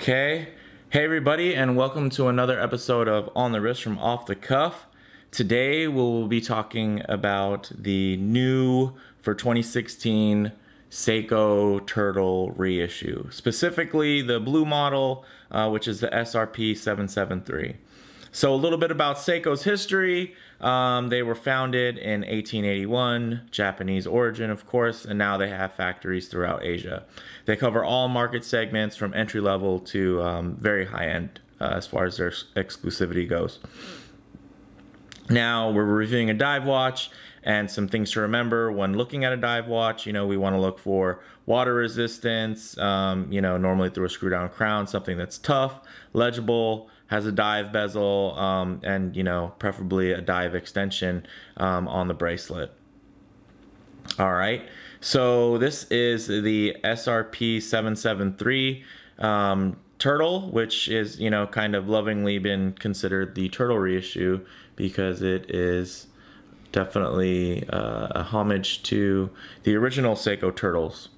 Okay. Hey, everybody, and welcome to another episode of On the Wrist from Off the Cuff. Today, we'll be talking about the new for 2016 Seiko Turtle reissue, specifically the blue model, uh, which is the SRP 773. So, a little bit about Seiko's history. Um, they were founded in 1881, Japanese origin, of course, and now they have factories throughout Asia. They cover all market segments from entry level to um, very high end uh, as far as their exclusivity goes. Now we're reviewing a dive watch and some things to remember when looking at a dive watch. You know, we want to look for water resistance, um, you know, normally through a screw down crown, something that's tough, legible, has a dive bezel, um, and you know, preferably a dive extension um, on the bracelet. All right, so this is the SRP 773 um, turtle, which is you know kind of lovingly been considered the turtle reissue because it is definitely uh, a homage to the original Seiko turtles.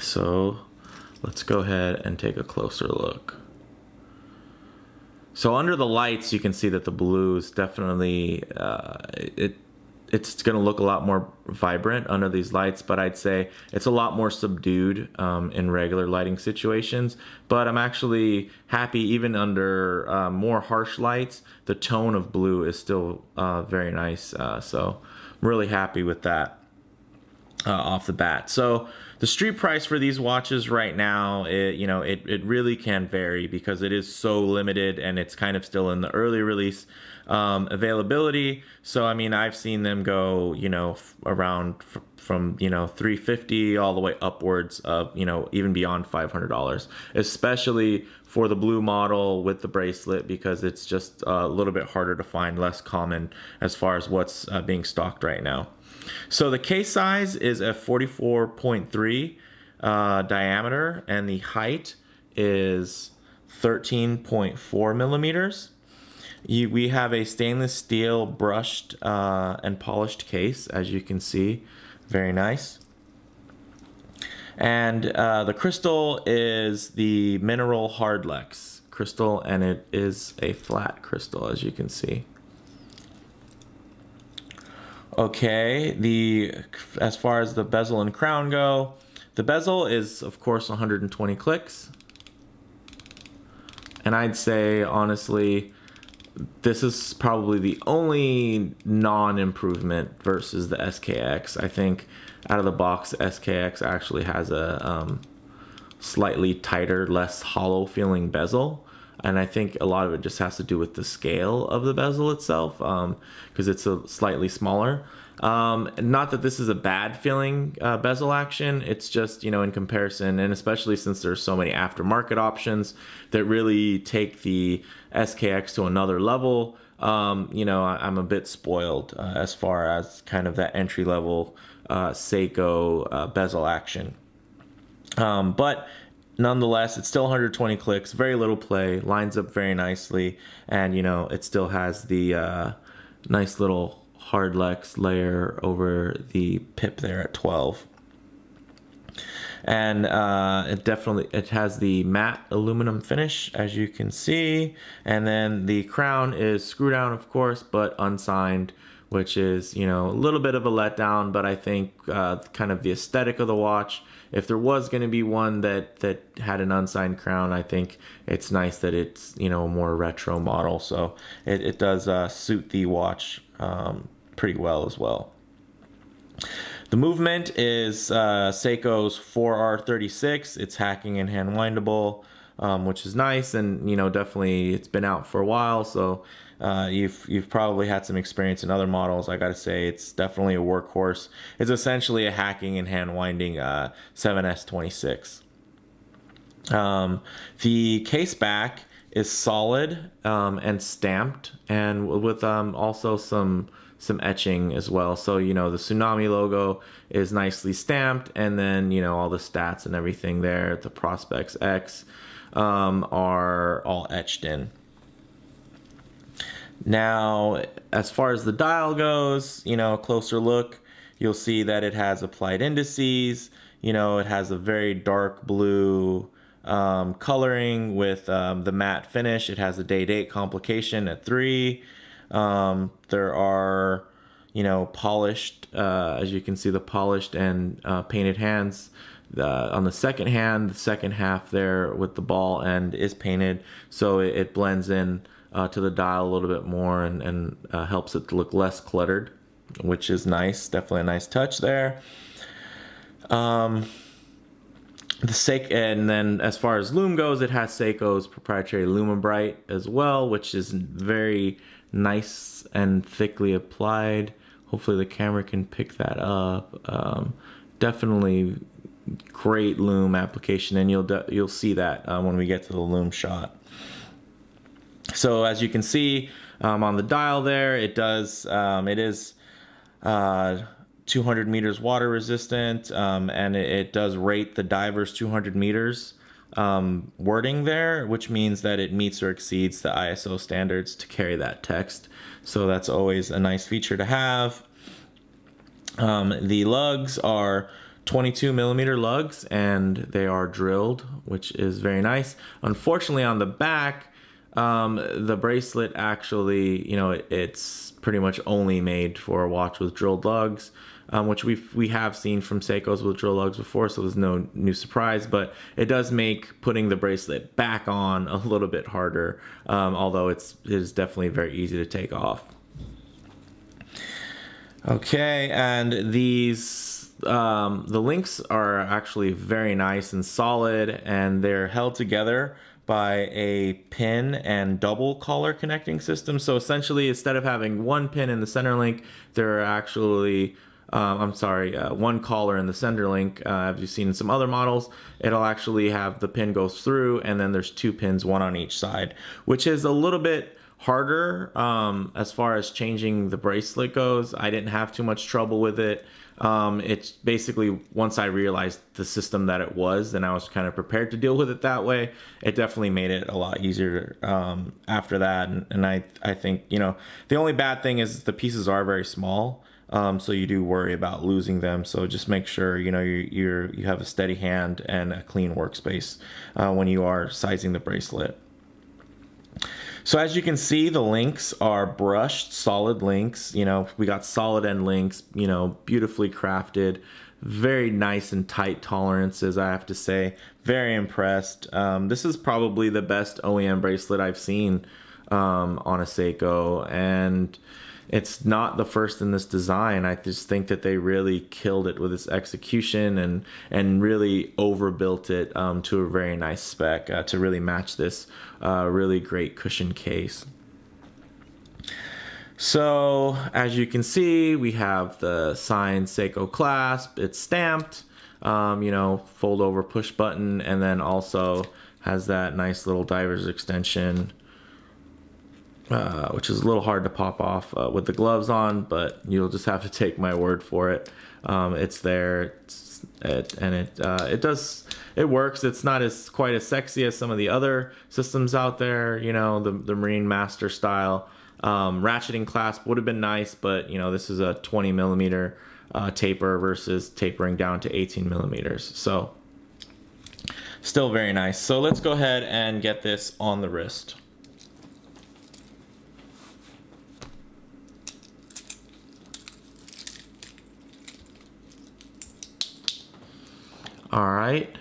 So let's go ahead and take a closer look. So under the lights, you can see that the blue is definitely, uh, it, it's going to look a lot more vibrant under these lights, but I'd say it's a lot more subdued um, in regular lighting situations. But I'm actually happy even under uh, more harsh lights, the tone of blue is still uh, very nice. Uh, so I'm really happy with that uh, off the bat. So the street price for these watches right now, it, you know, it, it really can vary because it is so limited and it's kind of still in the early release um, availability. So, I mean, I've seen them go, you know, around from, you know, 350 all the way upwards of, you know, even beyond $500, especially for the blue model with the bracelet because it's just a little bit harder to find, less common as far as what's uh, being stocked right now. So the case size is a 44.3 uh, diameter and the height is 13.4 millimeters. You, we have a stainless steel brushed uh, and polished case, as you can see. Very nice. And uh, the crystal is the mineral hardlex crystal, and it is a flat crystal, as you can see. Okay, the as far as the bezel and crown go, the bezel is of course 120 clicks. And I'd say honestly, this is probably the only non-improvement versus the SKX. I think out of the box, SKX actually has a um, slightly tighter, less hollow feeling bezel and I think a lot of it just has to do with the scale of the bezel itself because um, it's a slightly smaller. Um, not that this is a bad feeling uh, bezel action, it's just, you know, in comparison, and especially since there's so many aftermarket options that really take the SKX to another level, um, you know, I, am a bit spoiled uh, as far as kind of that entry level uh, Seiko uh, bezel action. Um, but nonetheless, it's still 120 clicks, very little play, lines up very nicely, and you know, it still has the uh, nice little hardlex layer over the pip there at 12. And uh, it definitely it has the matte aluminum finish as you can see, and then the crown is screw down, of course, but unsigned which is you know a little bit of a letdown but i think uh, kind of the aesthetic of the watch if there was going to be one that that had an unsigned crown i think it's nice that it's you know a more retro model so it, it does uh, suit the watch um, pretty well as well the movement is uh, Seiko's 4R36. It's hacking and hand windable, um, which is nice. And, you know, definitely it's been out for a while. So uh, you've you've probably had some experience in other models. I got to say, it's definitely a workhorse. It's essentially a hacking and hand winding uh, 7S26. Um, the case back is solid um, and stamped, and with um, also some some etching as well. So you know the tsunami logo is nicely stamped, and then you know all the stats and everything there. The Prospex X um, are all etched in. Now, as far as the dial goes, you know, a closer look, you'll see that it has applied indices. You know, it has a very dark blue um, coloring with um, the matte finish. It has a day date complication at three. Um, there are, you know, polished, uh, as you can see, the polished and uh, painted hands. on the second hand, the second half there with the ball end is painted, so it, it blends in uh, to the dial a little bit more and, and uh, helps it to look less cluttered, which is nice. Definitely a nice touch there. Um, the Seiko, and then as far as Lume goes, it has Seiko's proprietary Lumibrite as well, which is very nice and thickly applied. Hopefully the camera can pick that up. Um, definitely great Lume application, and you'll you'll see that uh, when we get to the Lume shot. So as you can see um, on the dial there, it does um, it is. Uh, 200 meters water resistant, um, and it, it, does rate the divers 200 meters um, wording there, which means that it meets or exceeds the ISO standards to carry that text. So that's always a nice feature to have. Um, the lugs are 22 millimeter lugs and they are drilled, which is very nice. Unfortunately, on the back, um, the bracelet actually, you know, it, it's pretty much only made for a watch with drilled lugs um, which we we have seen from Seiko's with drill lugs before, so there's no new surprise. But it does make putting the bracelet back on a little bit harder, um, although it's it is definitely very easy to take off. Okay, and these um, the links are actually very nice and solid, and they're held together by a pin and double collar connecting system. So essentially, instead of having one pin in the center link, there are actually um, I'm sorry, uh, one collar in the sender link, uh, as you've seen in some other models, it'll actually have the pin goes through and then there's two pins, one on each side, which is a little bit harder um, as far as changing the bracelet goes. I didn't have too much trouble with it. Um, it's basically once I realized the system that it was, and I was kind of prepared to deal with it that way. It definitely made it a lot easier um, after that, and, and I I think you know the only bad thing is the pieces are very small. Um, so you do worry about losing them. So just make sure you know you you're, you have a steady hand and a clean workspace uh, when you are sizing the bracelet. So as you can see, the links are brushed solid links. You know, we got solid end links, you know, beautifully crafted, very nice and tight tolerances, I have to say. Very impressed. Um, this is probably the best OEM bracelet I've seen um, on a Seiko. And it's not the first in this design. I just think that they really killed it with its execution and and really overbuilt it um, to a very nice spec uh, to really match this uh, really great cushion case. So as you can see, we have the signed Seiko clasp. It's stamped, um, you know, fold over push button, and then also has that nice little diver's extension uh, which is a little hard to pop off uh, with the gloves on, but you'll just have to take my word for it. Um, it's there, it's, it, and it uh, it does it works. It's not as quite as sexy as some of the other systems out there. You know, the the Marine Master style um, ratcheting clasp would have been nice, but you know this is a 20 millimeter uh, taper versus tapering down to 18 millimeters. So still very nice. So let's go ahead and get this on the wrist. All right.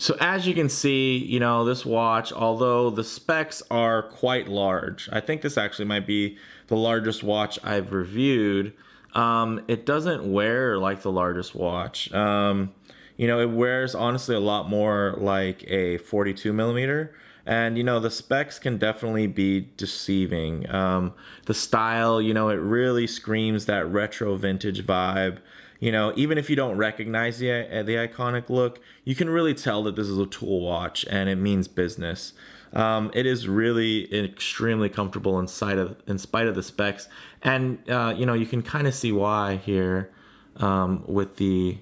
So as you can see, you know, this watch, although the specs are quite large, I think this actually might be the largest watch I've reviewed. Um, it doesn't wear like the largest watch. Um, you know, it wears honestly a lot more like a 42 millimeter. And, you know, the specs can definitely be deceiving. Um, the style, you know, it really screams that retro vintage vibe you know, even if you don't recognize the the iconic look, you can really tell that this is a tool watch and it means business. Um, it is really extremely comfortable in spite of in spite of the specs, and uh, you know you can kind of see why here um, with the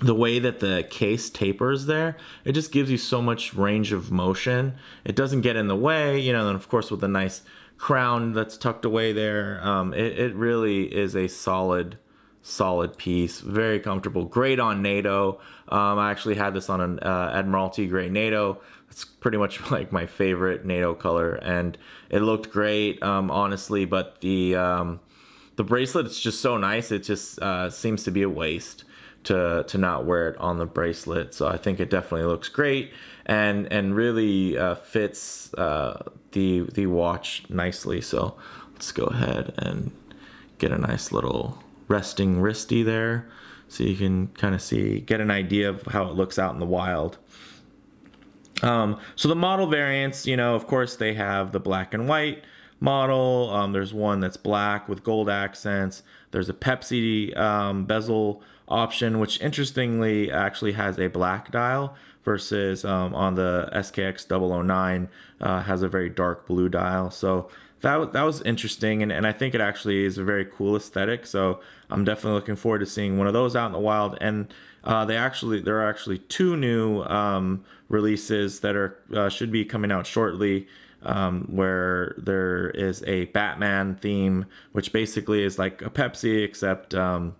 the way that the case tapers there. It just gives you so much range of motion. It doesn't get in the way you know and of course with the nice crown that's tucked away there um, it, it really is a solid solid piece, very comfortable, great on NATO. Um, I actually had this on an uh, Admiralty Gray NATO. It's pretty much like my favorite NATO color, and it looked great, um, honestly. But the um, the bracelet is just so nice. It just uh, seems to be a waste to to not wear it on the bracelet. So I think it definitely looks great and and really uh, fits uh, the the watch nicely. So let's go ahead and get a nice little resting wristy there so you can kind of see get an idea of how it looks out in the wild. Um, so the model variants you know of course they have the black and white model um, there's one that's black with gold accents there's a pepsi um, bezel option which interestingly actually has a black dial versus um, on the skx 009 uh, has a very dark blue dial so that that was interesting, and, and I think it actually is a very cool aesthetic. So I'm definitely looking forward to seeing one of those out in the wild. And uh, they actually there are actually two new um, releases that are uh, should be coming out shortly. Um, where there is a Batman theme, which basically is like a Pepsi, except um,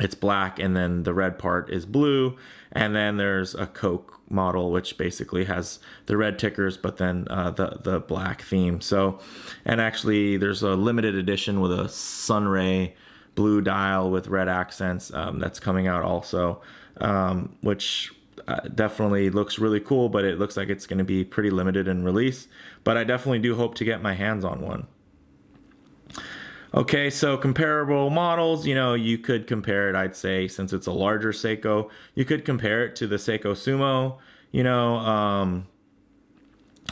it's black and then the red part is blue and then there's a coke model which basically has the red tickers but then uh, the the black theme. So and actually there's a limited edition with a sunray blue dial with red accents um, that's coming out also um, which uh, definitely looks really cool but it looks like it's going to be pretty limited in release. But i definitely do hope to get my hands on one Okay, so comparable models, you know, you could compare it, I'd say, since it's a larger Seiko, you could compare it to the Seiko Sumo, you know, um,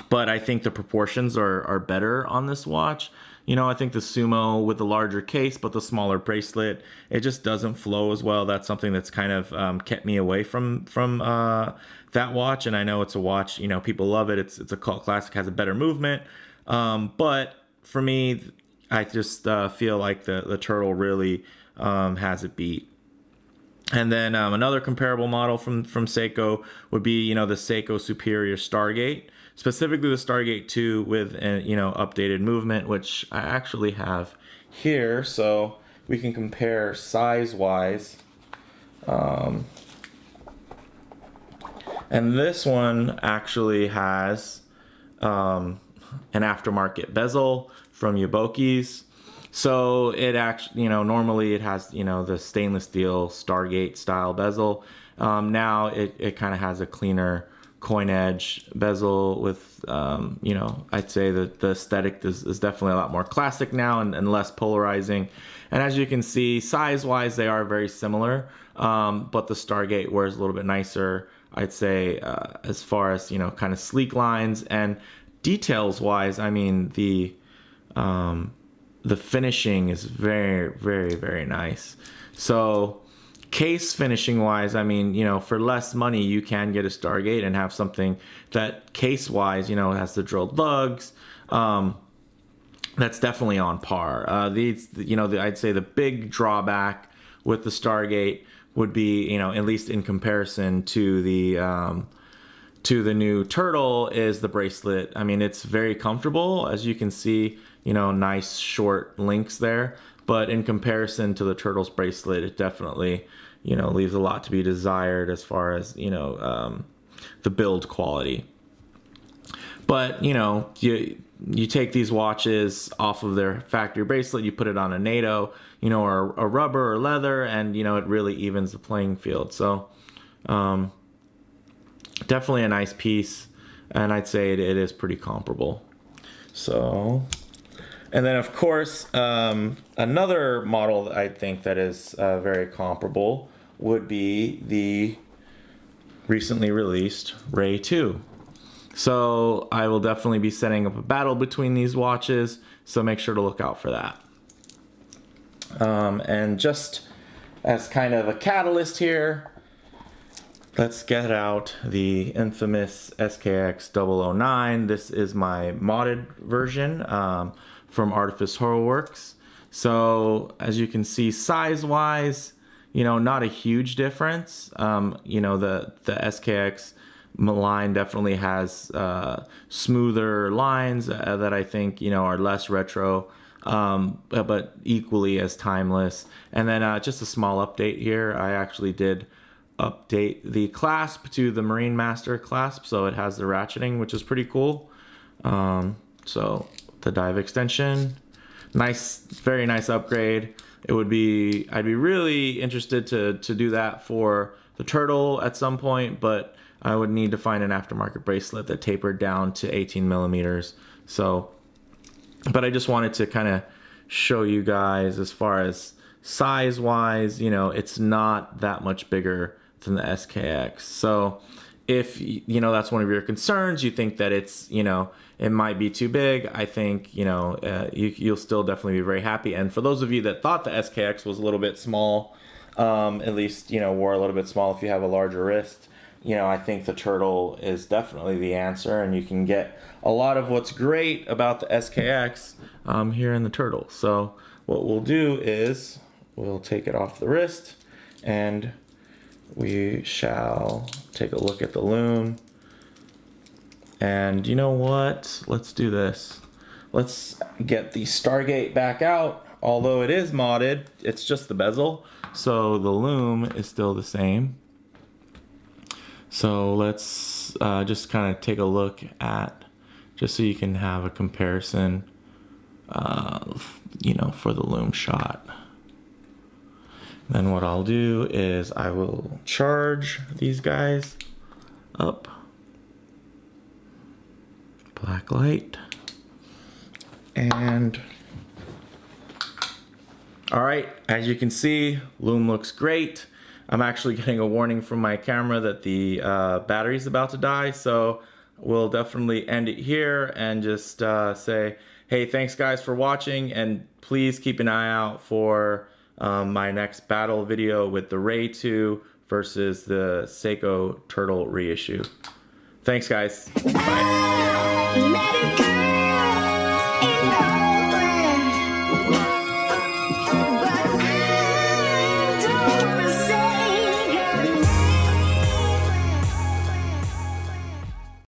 but I think the proportions are, are better on this watch. You know, I think the Sumo with the larger case, but the smaller bracelet, it just doesn't flow as well. That's something that's kind of um, kept me away from from uh, that watch. And I know it's a watch, you know, people love it. It's it's a cult classic, has a better movement. Um, but for me, I just uh, feel like the, the turtle really um, has it beat. And then um, another comparable model from, from Seiko would be, you know, the Seiko Superior Stargate, specifically the Stargate 2 with, a, you know, updated movement, which I actually have here. So we can compare size-wise. Um, and this one actually has um, an aftermarket bezel from Yobokies. So it actually, you know, normally it has, you know, the stainless steel Stargate style bezel. Um, now it, it kind of has a cleaner coin edge bezel with, um, you know, I'd say that the aesthetic is, is, definitely a lot more classic now and, and, less polarizing. And as you can see, size wise, they are very similar, um, but the Stargate wears a little bit nicer, I'd say, uh, as far as, you know, kind of sleek lines and details wise, I mean, the, um, the finishing is very, very, very nice. So case finishing wise, I mean, you know, for less money, you can get a Stargate and have something that case wise, you know, has the drilled lugs. Um, that's definitely on par. Uh, these, you know, the, I'd say the big drawback with the Stargate would be, you know, at least in comparison to the um, to the new Turtle, is the bracelet. I mean, it's very comfortable, as you can see you know, nice short links there. But in comparison to the Turtles bracelet, it definitely, you know, leaves a lot to be desired as far as, you know, um, the build quality. But, you know, you, you take these watches off of their factory bracelet, you put it on a NATO, you know, or a rubber or leather, and, you know, it really evens the playing field. So, um, definitely a nice piece, and I'd say it, it is pretty comparable. So, and then, of course, um, another model I think that is uh, very comparable would be the recently released Ray 2. So I will definitely be setting up a battle between these watches, so make sure to look out for that. Um, and just as kind of a catalyst here, let's get out the infamous SKX 009. This is my modded version. Um, from Artifice Horrorworks. So as you can see, size-wise, you know, not a huge difference. Um, you know, the, the SKX line definitely has uh, smoother lines uh, that I think, you know, are less retro. um, but equally as timeless. And then uh, just a small update here. I actually did update the clasp to the Marine Master clasp, so it has the ratcheting, which is pretty cool. Um, so the dive extension, nice, very nice upgrade. It would be, I'd be really interested to to do that for the turtle at some point, but I would need to find an aftermarket bracelet that tapered down to 18 millimeters. So, but I just wanted to kind of show you guys as far as size wise, you know, it's not that much bigger than the SKX. So if, you know, that's one of your concerns, you think that it's, you know, it might be too big. I think, you know, uh, you, you'll still definitely be very happy. And for those of you that thought the SKX was a little bit small, um, at least, you know, wore a little bit small if you have a larger wrist, you know, I think the turtle is definitely the answer, and you can get a lot of what's great about the SKX um, here in the turtle. So what we'll do is we'll take it off the wrist, and we shall take a look at the lume. And you know what? Let's do this. Let's get the Stargate back out. Although it is modded, it's just the bezel. So the lume is still the same. So let's uh, just kind of take a look at, just so you can have a comparison, uh, you know, for the lume shot. Then what I'll do is I will charge these guys up. Black light. And all right, as you can see, lume looks great. I'm actually getting a warning from my camera that the uh, battery's about to die, so we'll definitely end it here and just uh, say, hey, thanks guys for watching, and please keep an eye out for um, my next battle video with the Ray 2 versus the Seiko Turtle reissue. Thanks guys. Bye.